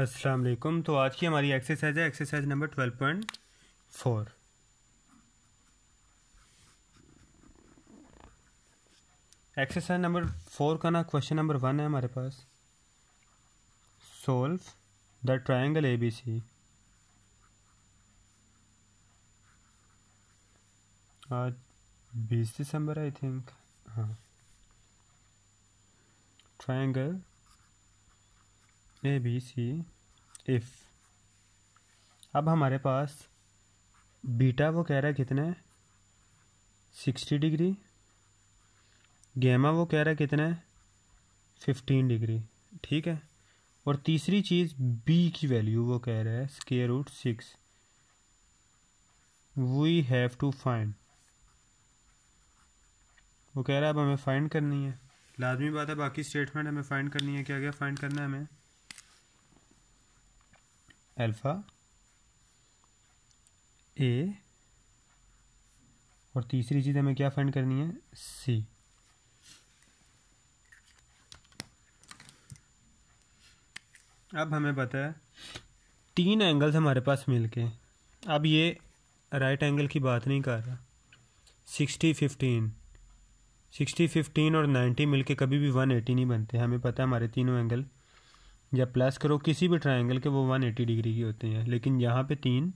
अस्सलाम वालेकुम। तो आज की हमारी एक्सरसाइज है exercise number twelve point four exercise number four का ना क्वेश्चन नंबर वन है हमारे पास। Solve the triangle A B C आज बीस दिसंबर आई थिंक हाँ। Triangle A B C if अब हमारे पास बीटा वो कह रहा है कितने? Sixty degree. गैमा वो कह रहा है कितने? Fifteen degree. ठीक है? और तीसरी चीज़ बी की वैल्यू वो कह रहा है square root six we have to find वो कह रहा है, अब हमें फाइंड करनी है। लाजमी बात है, बाकी स्टेटमेंट हमें फाइंड करनी है। क्या क्या फाइंड करना है हमें? अल्फ़ा, ए, और तीसरी चीज़ हमें क्या फाइंड करनी है? सी अब हमें पता है, तीन एंगल्स हमारे पास मिलके। अब ये राइट एंगल की बात नहीं कर रहा। सिक्सटी फिफ्टीन सिक्सटी फिफ्टीन और नाइन्टी मिलके कभी भी वन एटी नहीं बनते। हमें पता है हमारे तीनों एंगल जब प्लस करो किसी भी ट्रायंगल के वो वन एटी डिग्री की होते हैं। लेकिन यहाँ पे तीन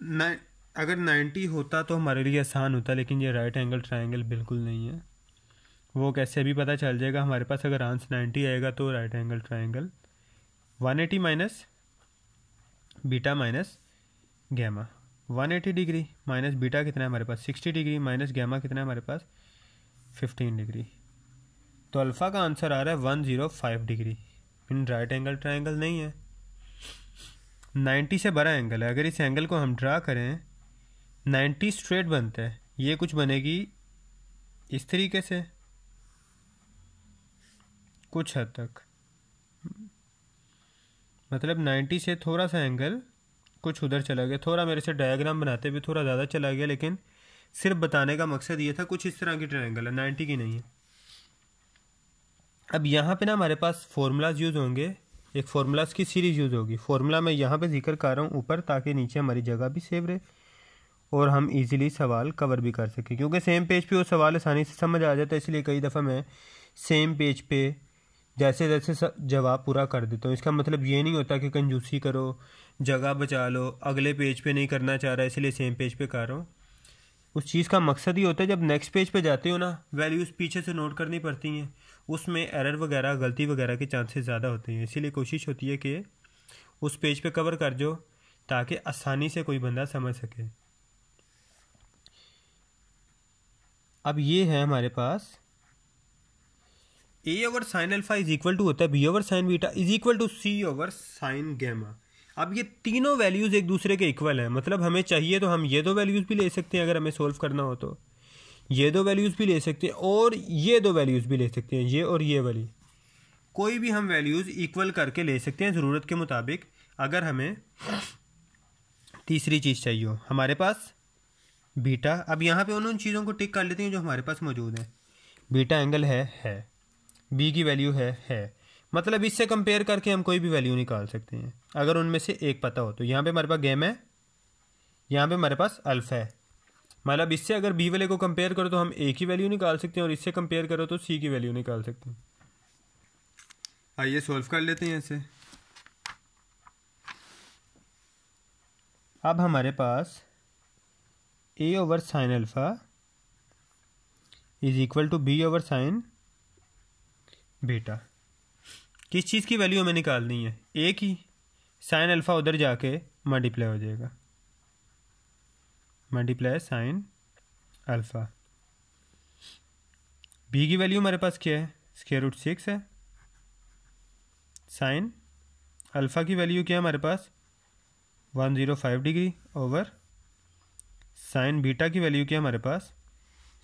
न, अगर नाइन्टी होता तो हमारे लिए आसान होता लेकिन ये राइट एंगल ट्रायंगल बिल्कुल नहीं है। वो कैसे भी पता चल जाएगा। हमारे पास अगर आंस नाइन्टी आएगा तो right angle triangle one eighty minus beta minus gamma one eighty degree minus beta कितना है हमारे पास? सिक्सटी डिग्री माइनस गैमा कितना है हमारे पास? फिफ्टीन डिग्री तो अल्फ़ा का आंसर आ रहा है one zero five degree. In right angle triangle नहीं है। नाइन्टी से बड़ा एंगल है। अगर इस एंगल को हम ड्रा करें नाइन्टी स्ट्रेट बनता है। ये कुछ बनेगी इस तरीके से। कुछ हद तक। मतलब नाइन्टी से थोड़ा सा एंगल कुछ उधर चला गया। थोड़ा मेरे से डायग्राम बनाते हुए थोड़ा ज़्यादा चला गया, लेकिन सिर्फ़ बताने का मकसद ये था कुछ इस तरह की ट्रायंगल है। नाइन्टी की नहीं है। अब यहाँ पे ना हमारे पास फार्मूलाज यूज़ होंगे। एक फार्मूलाज की सीरीज़ यूज़ होगी। फार्मूला मैं यहाँ पे ज़िक्र कर रहा हूँ ऊपर, ताकि नीचे हमारी जगह भी सेव रहे और हम इजीली सवाल कवर भी कर सकें। क्योंकि सेम पेज पे वो सवाल आसानी से समझ आ जाता है, इसलिए कई दफ़ा मैं सेम पेज पे जैसे जैसे जवाब पूरा कर देता हूँ। इसका मतलब ये नहीं होता कि कंजूसी करो, जगह बचा लो, अगले पेज पे नहीं करना चाह रहा, इसलिए सेम पेज पे कर रहा हूँ। उस चीज़ का मकसद ही होता है जब नेक्स्ट पेज पे जाते हो ना वैल्यूज़ पीछे से नोट करनी पड़ती हैं। उसमें एरर वगैरह, गलती वगैरह के चांसेस ज़्यादा होते हैं। इसीलिए कोशिश होती है कि उस पेज पे कवर कर जो, ताकि आसानी से कोई बंदा समझ सके। अब ये है हमारे पास। A over sine alpha is equal to होता है B over sine beta is equal to C over sine gamma अब ये तीनों वैल्यूज़ एक दूसरे के इक्वल हैं। मतलब हमें चाहिए तो हम ये दो वैल्यूज़ भी ले सकते हैं अगर हमें सोल्व करना हो तो। ये दो वैल्यूज़ भी ले सकते हैं और ये दो वैल्यूज़ भी ले सकते हैं, ये और ये वाली। कोई भी हम वैल्यूज़ इक्वल करके ले सकते हैं ज़रूरत के मुताबिक, अगर हमें तीसरी चीज़ चाहिए हो। हमारे पास बीटा अब यहाँ पे उन उन चीज़ों को टिक कर लेते हैं जो हमारे पास मौजूद है। बीटा एंगल है है। बी की वैल्यू है है। मतलब इससे कंपेयर करके हम कोई भी वैल्यू निकाल सकते हैं। अगर उनमें से एक पता हो तो यहाँ पे हमारे पास गेम है यहाँ पे हमारे पास अल्फ़ा है। मतलब इससे अगर बी वाले को कंपेयर करो तो हम ए की वैल्यू निकाल सकते हैं और इससे कंपेयर करो तो सी की वैल्यू निकाल सकते हैं। आइए सॉल्व कर लेते हैं इसे। अब हमारे पास A over sine alpha is equal to B over sine beta किस चीज़ की वैल्यू हमें निकालनी है? ए की। साइन अल्फ़ा उधर जाके मल्टीप्लाई हो जाएगा। मल्टीप्लाई साइन अल्फ़ा बी की वैल्यू हमारे पास क्या है? स्केयर रूट सिक्स है। साइन अल्फ़ा की वैल्यू क्या है हमारे पास? One zero five degree over sine beta की वैल्यू क्या है हमारे पास?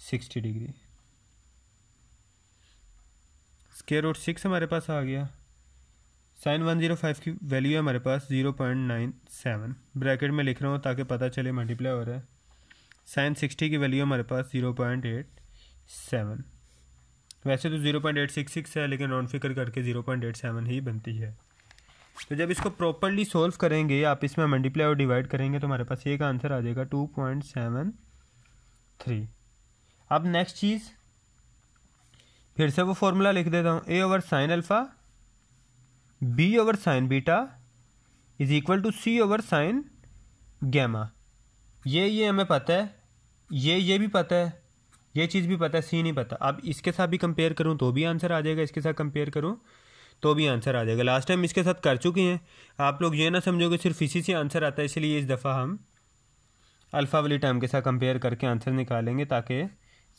Sixty degree square root six हमारे पास आ गया। साइन वन ज़ीरो फाइव की वैल्यू है हमारे पास zero point nine seven. Bracket में लिख रहा हूँ ताकि पता चले मल्टीप्लाई हो रहा है। साइन सिक्सटी की वैल्यू हमारे पास ज़ीरो पॉइंट एट सेवन। वैसे तो zero point eight six six है, लेकिन राउंड फिकर करके ज़ीरो पॉइंट एट सेवन ही बनती है। तो जब इसको प्रॉपरली सोल्व करेंगे, आप इसमें मल्टीप्लाई और डिवाइड करेंगे तो हमारे पास एक आंसर आ जाएगा टू पॉइंट सेवन थ्री अब नेक्स्ट चीज़, फिर से वो फॉर्मूला लिख देता हूँ। A over sine alpha B over sine beta is equal to C over sine gamma ये ये हमें पता है, ये ये भी पता है, ये चीज़ भी पता है सी नहीं पता। अब इसके साथ भी कंपेयर करूँ तो भी आंसर आ जाएगा, इसके साथ कंपेयर करूँ तो भी आंसर आ जाएगा। लास्ट टाइम इसके साथ कर चुके हैं। आप लोग ये ना समझोगे सिर्फ़ इसी से आंसर आता है, इसलिए इस दफ़ा हम अल्फ़ा वाली टाइम के साथ कंपेयर करके आंसर निकालेंगे ताकि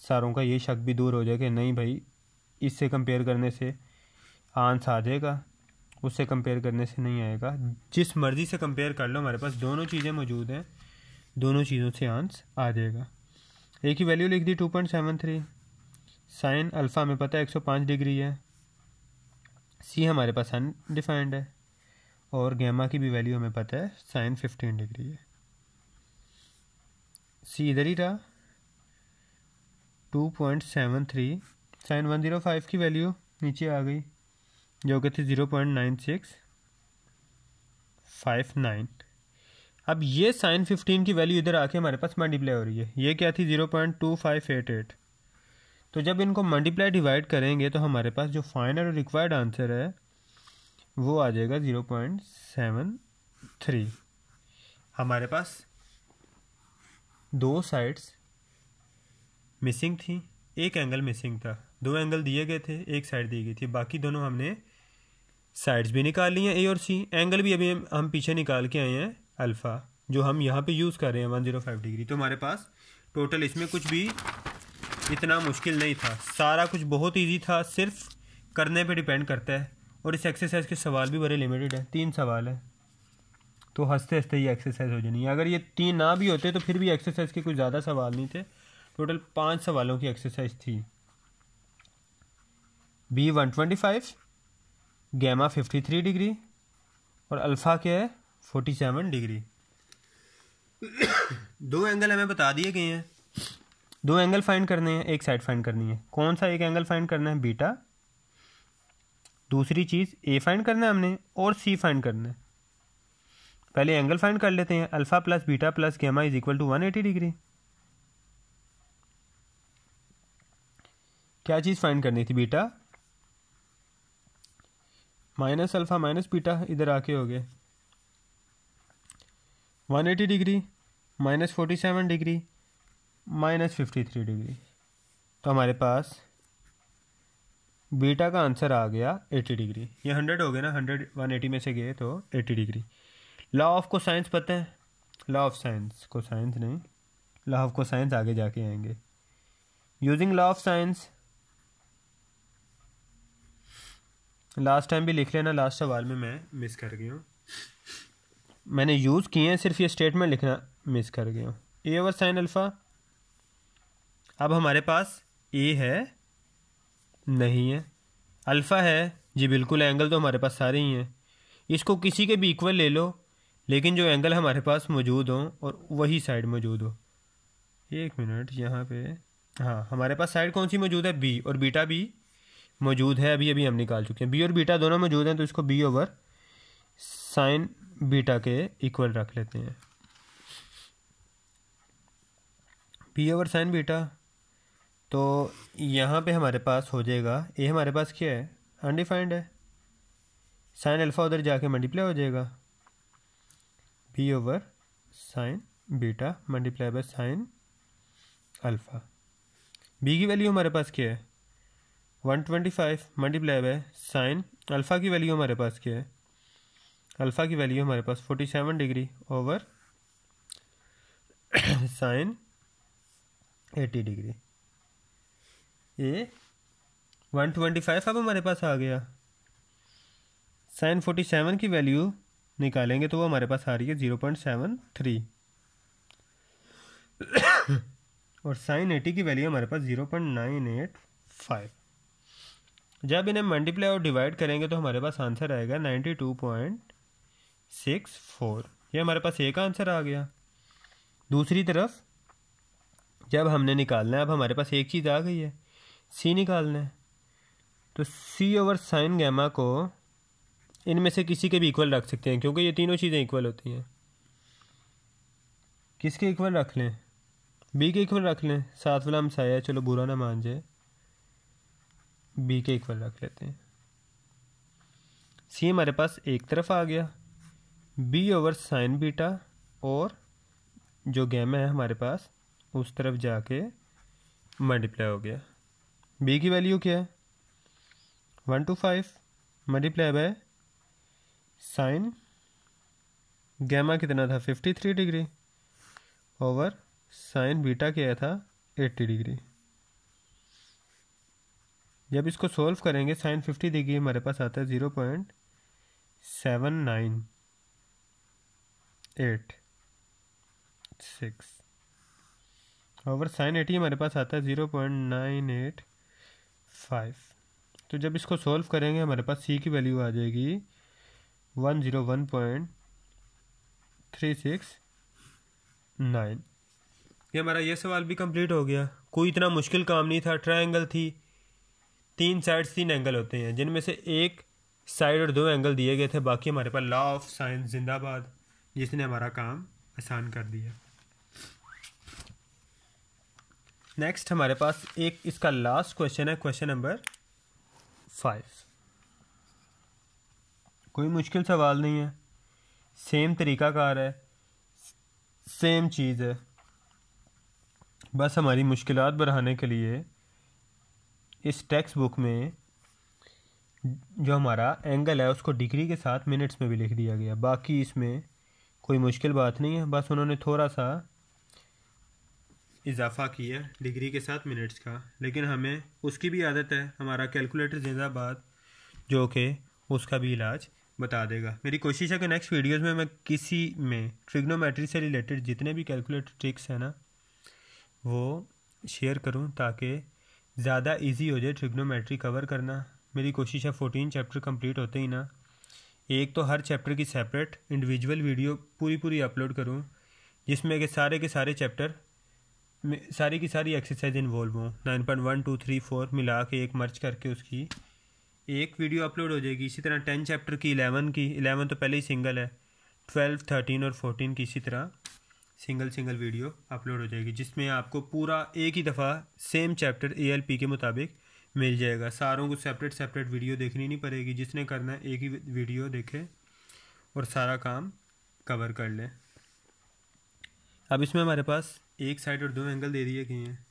सारों का ये शक भी दूर हो जाए कि नहीं भाई, इससे कंपेयर करने से आंसर आ जाएगा। उससे कंपेयर करने से नहीं आएगा। जिस मर्ज़ी से कंपेयर कर लो, हमारे पास दोनों चीज़ें मौजूद हैं। दोनों चीज़ों से आंसर आ जाएगा। एक ही वैल्यू लिख दी two point seven three sine alpha हमें पता है एक सौ पाँच डिग्री है। सी हमारे पास अनडिफाइंड है। और गैमा की भी वैल्यू हमें पता है साइन फिफ्टीन डिग्री है। सी इधर ही रहा। Two point seven three sine one zero five की वैल्यू नीचे आ गई। जो कि थी zero point nine six five nine अब ये साइन फिफ्टीन की वैल्यू इधर आके हमारे पास मल्टीप्लाई हो रही है। ये क्या थी? Zero point two five eight eight तो जब इनको मल्टीप्लाई डिवाइड करेंगे तो हमारे पास जो फाइनल और रिक्वायर्ड आंसर है, वो आ जाएगा ज़ीरो पॉइंट सेवन थ्री हमारे पास दो साइड्स मिसिंग थी। एक एंगल मिसिंग था। दो एंगल दिए गए थे, एक साइड दी गई थी। बाकी दोनों हमने साइड्स भी निकाल ली हैं ए और सी एंगल भी अभी हम पीछे निकाल के आए हैं अल्फ़ा जो हम यहाँ पे यूज़ कर रहे हैं वन ज़ीरो फाइव डिग्री तो हमारे पास टोटल इसमें कुछ भी इतना मुश्किल नहीं था। सारा कुछ बहुत ईजी था, सिर्फ़ करने पर डिपेंड करता है। और इस एक्सरसाइज के सवाल भी बड़े लिमिटेड हैं। तीन सवाल हैं। तो हँसते हँसते ये एक्सरसाइज हो जानी है। अगर ये तीन ना भी होते तो फिर भी एक्सरसाइज के कुछ ज़्यादा सवाल नहीं थे। टोटल पाँच सवालों की एक्सरसाइज थी। B one twenty five gamma fifty three degree और अल्फ़ा क्या है? फोर्टी सेवन डिग्री दो एंगल हमें बता दिए गए हैं। दो एंगल फाइंड करने हैं एक साइड फाइंड करनी है। कौन सा एक एंगल फाइंड करना है? बीटा दूसरी चीज़ ए फाइंड करना है हमने और सी फाइंड करना है। पहले एंगल फाइंड कर लेते हैं। Alpha plus beta plus gamma is equal to one eighty degree क्या चीज़ फाइंड करनी थी? Beta minus alpha minus beta इधर आके हो गए। 180 degree, minus forty seven degree, minus fifty three degree. तो हमारे पास बीटा का आंसर आ गया 80 डिग्री। ये 100 हो गया ना 100 180 में से गए तो 80 डिग्री। लॉ ऑफ़ को साइंस पता है? लॉ ऑफ़ साइंस को साइंस नहीं। लॉ ऑफ़ को साइंस आगे जाके आएँगे। Using law of sines last time भी लिख लेना लास्ट सवाल में मैं मिस कर गया हूँ। मैंने यूज़ किए हैं, सिर्फ़ ये स्टेटमेंट लिखना मिस कर गया हूँ। ए ओवर साइन अल्फ़ा अब हमारे पास ए है, नहीं है। अल्फ़ा है, जी बिल्कुल एंगल तो हमारे पास सारे ही हैं। इसको किसी के भी इक्वल ले लो, लेकिन जो एंगल हमारे पास मौजूद हो और वही साइड मौजूद हो। एक मिनट यहाँ पे हाँ हमारे पास साइड कौन सी मौजूद है? बी और बीटा भी मौजूद है, अभी अभी हम निकाल चुके हैं। बी और बीटा दोनों मौजूद हैं तो इसको बी ओवर साइन बीटा के इक्वल रख लेते हैं। बी ओवर साइन बीटा तो यहाँ पे हमारे पास हो जाएगा ए हमारे पास क्या है? अनडिफाइंड है। साइन अल्फ़ा उधर जाके मल्टीप्लाई हो जाएगा। B over sine beta multiply by sine alpha B की वैल्यू हमारे पास क्या है? One twenty five multiply by sine, alpha की वैल्यू हमारे पास क्या है? अल्फ़ा की वैल्यू हमारे पास forty seven degree over sine eighty degree ये वन ट्वेंटी फाइव अब हमारे पास आ गया। साइन फोर्टी सेवन की वैल्यू निकालेंगे तो वो हमारे पास आ रही है ज़ीरो पॉइंट सेवन थ्री और साइन एटी की वैल्यू हमारे पास zero point nine eight five जब इन्हें मल्टीप्लाई और डिवाइड करेंगे तो हमारे पास आंसर आएगा ninety two point six four ये हमारे पास एक आंसर आ गया। दूसरी तरफ़, जब हमने निकालना है, अब हमारे पास एक चीज़ आ गई है। सी निकालना है। तो सी ओवर साइन गैमा को इनमें से किसी के भी इक्वल रख सकते हैं, क्योंकि ये तीनों चीज़ें इक्वल होती हैं। किसके इक्वल रख लें? बी के इक्वल रख लें। सात वाला हम साया चलो बुरा ना मान जाए। बी के इक्वल रख लेते हैं। सी हमारे पास एक तरफ़ आ गया। बी ओवर साइन बीटा और जो गैमा है हमारे पास, उस तरफ़ जाके मल्टीप्लाई हो गया। बी की वैल्यू क्या है? One two five multiply by sine gamma कितना था? Fifty three degree over sine beta क्या था? एट्टी डिग्री जब इसको सोल्व करेंगे साइन फिफ्टी डिग्री हमारे पास आता है zero point seven nine eight six over sine eighty हमारे पास आता है zero point nine eight five तो जब इसको सॉल्व करेंगे, हमारे पास सी की वैल्यू आ जाएगी one zero one point three six nine ये हमारा ये सवाल भी कंप्लीट हो गया। कोई इतना मुश्किल काम नहीं था ट्रायंगल थी। तीन साइड्स तीन एंगल होते हैं। जिनमें से एक साइड और दो एंगल दिए गए थे। बाकी हमारे पास लॉ ऑफ़ साइंस जिंदाबाद, जिसने हमारा काम आसान कर दिया। नेक्स्ट हमारे पास एक इसका लास्ट क्वेश्चन है क्वेश्चन नंबर फाइव कोई मुश्किल सवाल नहीं है। सेम तरीका कार है। सेम चीज़ है। बस हमारी मुश्किल बढ़ाने के लिए इस टेक्स्ट बुक में जो हमारा एंगल है, उसको डिग्री के साथ मिनट्स में भी लिख दिया गया। बाकी इसमें कोई मुश्किल बात नहीं है, बस उन्होंने थोड़ा सा इजाफा किया डिग्री के साथ मिनट्स का। लेकिन हमें उसकी भी आदत है, हमारा कैलकुलेटर जिंदाबाद जो कि उसका भी इलाज बता देगा। मेरी कोशिश है कि नेक्स्ट वीडियोस में मैं किसी में ट्रिग्नोमेट्री से रिलेटेड जितने भी कैलकुलेटर ट्रिक्स हैं ना, वो शेयर करूँ ताकि ज़्यादा इजी हो जाए ट्रिग्नोमेट्री कवर करना। मेरी कोशिश है फोर्टीन चैप्टर कंप्लीट होते ही ना। एक तो हर चैप्टर की सेपरेट इंडिविजुअल वीडियो पूरी पूरी अपलोड करूँ, जिसमें कि सारे के सारे चैप्टर सारी की सारी एक्सरसाइज इन्वॉल्व हों। Nine point one two three four मिला के एक मर्च करके उसकी। एक वीडियो अपलोड हो जाएगी। इसी तरह टेन चैप्टर की इलेवन की। इलेवन तो पहले ही सिंगल है। ट्वेल्व थर्टीन और फोर्टीन की इसी तरह। सिंगल सिंगल वीडियो अपलोड हो जाएगी, जिसमें आपको पूरा एक ही दफ़ा सेम चैप्टर ए के मुताबिक मिल जाएगा। सारों को सेपरेट सेपरेट वीडियो देखनी नहीं पड़ेगी, जिसने करना है एक ही वीडियो देखे और सारा काम कवर कर ले। अब इसमें हमारे पास एक साइड और दो एंगल दे दिए गए हैं।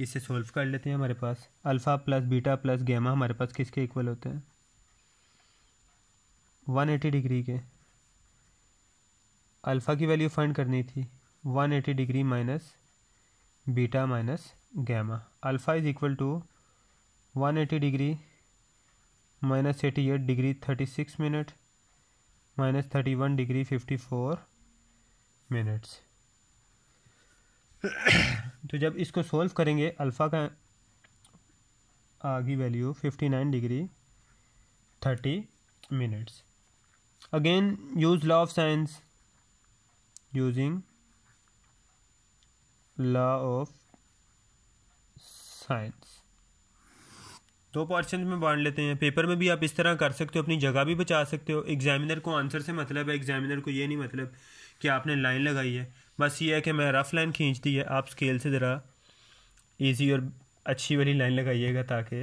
इसे सॉल्व कर लेते हैं हमारे पास। Alpha plus beta plus gamma हमारे पास किसके इक्वल होते हैं? 180 डिग्री के। अल्फ़ा की वैल्यू फाइंड करनी थी। 180 degree minus beta minus gamma. Alpha is equal to 180 degree minus eighty eight degree thirty six minute minus thirty one degree fifty four minutes. तो जब इसको सॉल्व करेंगे, अल्फ़ा का आगे value fifty nine degree thirty minutes. Again, use law of sines. Using law of sines दो portion में बांट लेते हैं। पेपर में भी आप इस तरह कर सकते हो, अपनी जगह भी बचा सकते हो। एग्जामिनर को आंसर से मतलब है एग्जामिनर को ये नहीं मतलब कि आपने लाइन लगाई है। बस ये है कि मैं रफ़ लाइन खींच दी है। आप स्केल से ज़रा ईजी और अच्छी वाली लाइन लगाइएगा ताकि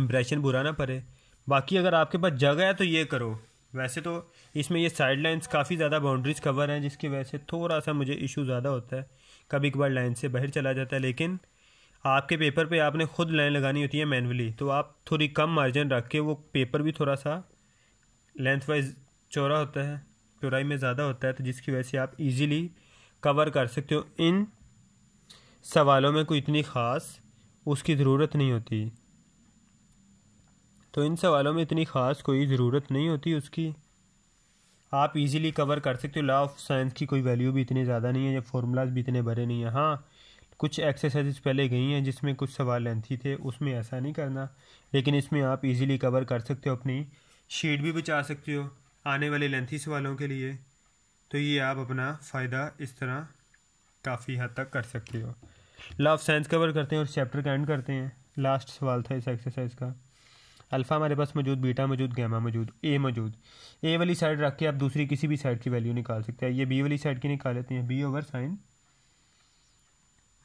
इम्प्रेशन बुरा ना पड़े। बाकी अगर आपके पास जगह है तो ये करो। वैसे तो इसमें ये साइड लाइन्स काफ़ी ज़्यादा बाउंड्रीज कवर हैं, जिसकी वजह से थोड़ा सा मुझे इशू ज़्यादा होता है। कभी कभार लाइन से बाहर चला जाता है, लेकिन आपके पेपर पे आपने खुद लाइन लगानी होती है मैनुअली तो आप थोड़ी कम मार्जिन रख के वो पेपर भी थोड़ा सा लेंथ वाइज चौड़ा होता है, चौड़ाई में ज़्यादा होता है तो जिसकी वजह से आप इजीली कवर कर सकते हो। इन सवालों में कोई इतनी ख़ास उसकी ज़रूरत नहीं होती। तो इन सवालों में इतनी ख़ास कोई ज़रूरत नहीं होती उसकी। आप इजीली कवर कर सकते हो। लॉ ऑफ़ साइंस की कोई वैल्यू भी इतनी ज़्यादा नहीं है, या फॉर्मूलाज भी इतने भरे नहीं हैं। हाँ कुछ एक्सरसाइज पहले गई हैं जिसमें कुछ सवाल लेंथी थे, उसमें ऐसा नहीं करना। लेकिन इसमें आप इजीली कवर कर सकते हो, अपनी शीट भी बचा सकते हो आने वाले लेंथी सवालों के लिए। तो ये आप अपना फ़ायदा इस तरह काफ़ी हद तक कर सकते हो। लॉ ऑफ़ साइंस कवर करते हैं और चैप्टर का एंड करते हैं। लास्ट सवाल था इस एक्सरसाइज का। अल्फ़ा हमारे पास मौजूद, बीटा मौजूद, गैमा मौजूद, ए मौजूद। ए वाली साइड रख के आप दूसरी किसी भी साइड की वैल्यू निकाल सकते हैं। ये बी वाली साइड की निकाल लेते हैं। B over sine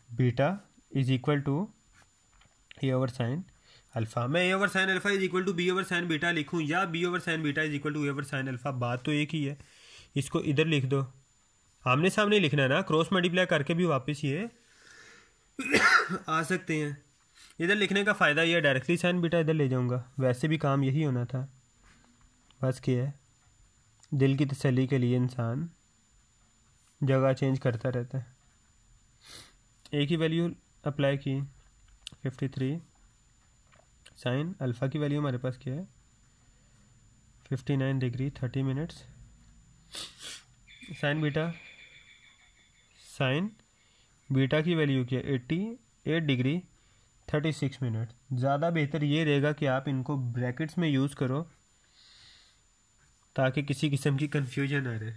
beta is equal to A over sine alpha. मैं A over sine alpha is equal to B over sine beta लिखूँ या B over sine beta is equal to A over sine alpha. बात तो एक ही है। इसको इधर लिख दो। आमने सामने लिखना है ना। क्रॉस मल्टीप्लाई करके भी वापस ये आ सकते हैं। इधर लिखने का फ़ायदा ये डायरेक्टली साइन बीटा इधर ले जाऊँगा। वैसे भी काम यही होना था। बस क्या है, दिल की तसली के लिए इंसान जगह चेंज करता रहता है। एक ही वैल्यू अप्लाई की फिफ्टी थ्री साइन अल्फ़ा की वैल्यू हमारे पास क्या है fifty nine degree thirty minutes sine beta sine beta की वैल्यू क्या है eighty eight degree thirty six minute ज़्यादा बेहतर ये रहेगा कि आप इनको ब्रैकेट्स में यूज़ करो, ताकि किसी किस्म की कन्फ्यूज़न आ रहे।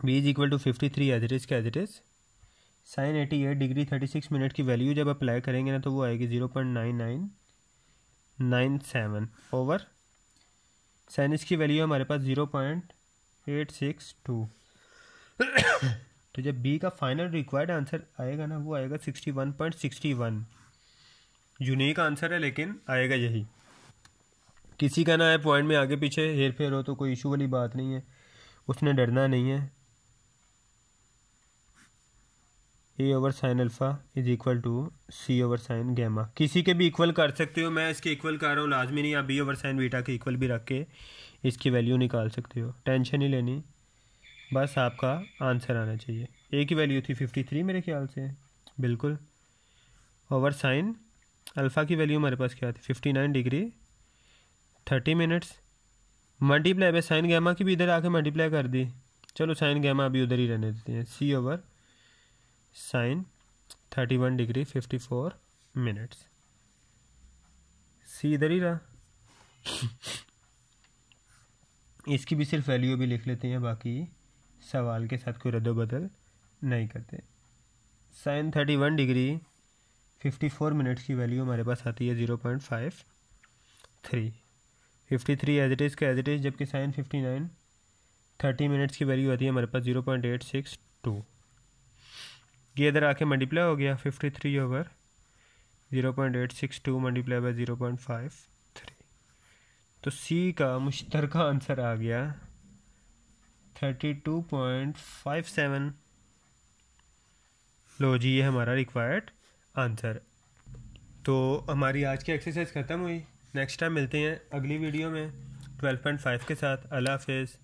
B is equal to fifty three as का as sine eighty eight degree thirty six minute की वैल्यू जब अप्लाई करेंगे ना तो वो आएगी zero point nine nine nine seven over sine इसकी वैल्यू हमारे पास zero point eight six two तो जब बी का फाइनल रिक्वायर्ड आंसर आएगा ना, वो आएगा sixty one point sixty one unique answer है, लेकिन आएगा यही। किसी का ना है पॉइंट में आगे पीछे हेर फेर हो तो कोई इशू वाली बात नहीं है। उसने डरना नहीं है। A over sine alpha is equal to C over sine gamma किसी के भी इक्वल कर सकते हो, मैं इसके इक्वल कर रहा हूँ, लाजमी नहीं, आप बी ओवर साइन बीटा के इक्वल भी रख के इसकी वैल्यू निकाल सकते हो। टेंशन ही लेनी। बस आपका आंसर आना चाहिए। ए की वैल्यू थी फिफ्टी थ्री मेरे ख्याल से। बिल्कुल। ओवर साइन अल्फ़ा की वैल्यू हमारे पास क्या थी? Fifty nine degree thirty minutes multiply by sine gamma की भी इधर आके मल्टीप्लाई कर दी। चलो साइन गैमा अभी उधर ही रहने देते हैं। C over sine thirty one degree fifty four minutes C इधर ही रहा। इसकी भी सिर्फ़ वैल्यू भी लिख लेते हैं, बाकी सवाल के साथ कोई रद्दबदल नहीं करते। Sine thirty one degree fifty four minutes की वैल्यू हमारे पास आती है zero point five three fifty three as it is का एज इट इज़ जबकि sine fifty nine thirty minutes की वैल्यू आती है हमारे पास zero point eight six two ये इधर आके मल्टीप्लाई हो गया fifty three over zero point eight six two multiply by zero point five three तो सी का मुश्तर आंसर आ गया। Thirty two point five seven लो जी, ये हमारा रिक्वायर्ड आंसर तो हमारी आज की एक्सरसाइज ख़त्म हुई. नेक्स्ट टाइम मिलते हैं अगली वीडियो में. ट्वेल्व पॉइंट फाइव के साथ. अल्लाह हाफिज़.